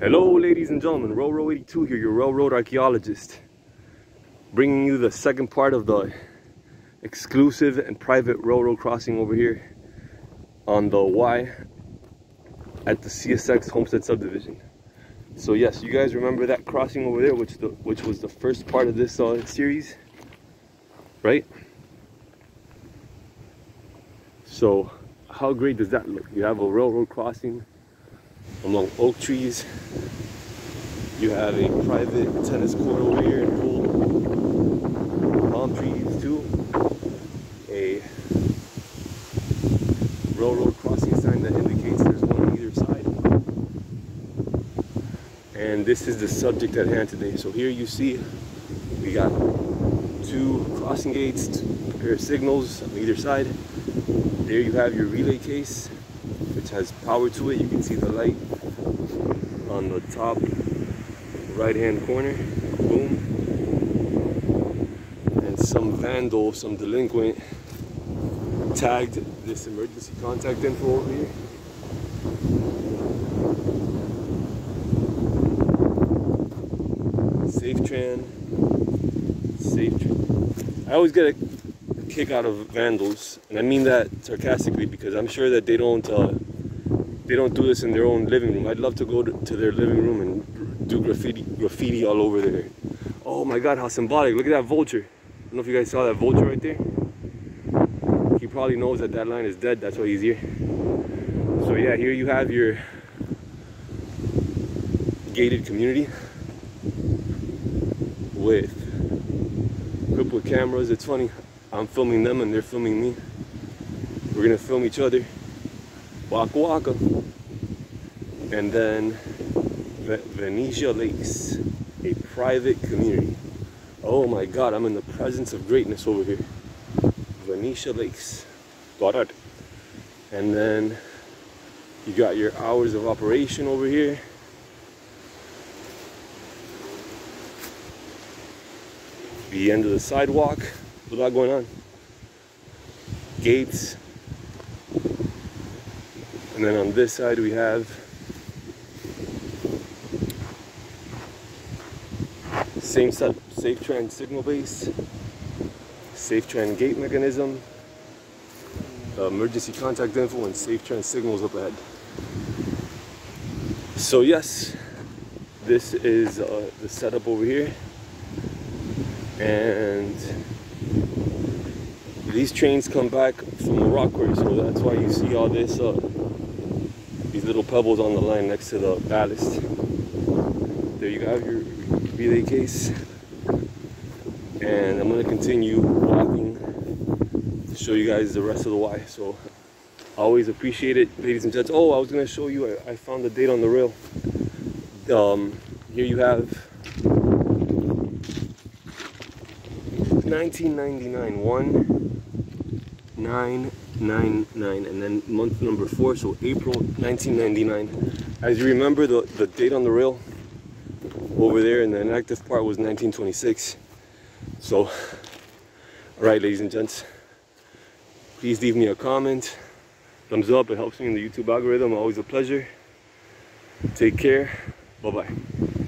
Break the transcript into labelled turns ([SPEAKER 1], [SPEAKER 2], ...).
[SPEAKER 1] Hello, ladies and gentlemen. RailROL82 here, your railroad archaeologist, bringing you the second part of the exclusive and private railroad crossing over here on the Y at the CSX Homestead subdivision. So yes, you guys remember that crossing over there, which the which was the first part of this uh, series, right? So how great does that look? You have a railroad crossing among oak trees. You have a private tennis court over here and full palm trees too. A railroad crossing sign that indicates there's one on either side. And this is the subject at hand today. So here you see we got two crossing gates, two pair of signals on either side. There you have your relay case which has power to it. You can see the light on the top right hand corner. Boom. And some vandal, some delinquent tagged this emergency contact info over here. SafeTran. SafeTran. I always get a kick out of vandals, and I mean that sarcastically because I'm sure that they don't uh, they don't do this in their own living room. I'd love to go to, to, their living room and do graffiti graffiti all over there. Oh my God, how symbolic! Look at that vulture. I don't know if you guys saw that vulture right there. He probably knows that that line is dead. That's why he's here. So yeah, here you have your gated community with equipped with cameras. It's funny. I'm filming them and they're filming me. We're gonna film each other. Waka Waka. And then Venetia Lakes, a private community. Oh my God, I'm in the presence of greatness over here. Venetia Lakes. Got it. And then you got your hours of operation over here. The end of the sidewalk a lot going on. Gates. And then on this side we have same set SafeTran signal base, SafeTran gate mechanism, emergency contact info, and SafeTran signals up ahead. So yes, this is uh, the setup over here. And these trains come back from the rock quarry, so that's why you see all this, uh, these little pebbles on the line next to the ballast. There you have your relay case. And I'm gonna continue walking to show you guys the rest of the Y. So always appreciate it, ladies and gents. Oh, I was gonna show you, I, I found the date on the rail. Um, here you have 1999, one 999 and then month number four so April 1999 as you remember the, the date on the rail over there and the inactive part was 1926 so all right ladies and gents please leave me a comment thumbs up it helps me in the YouTube algorithm always a pleasure. Take care bye bye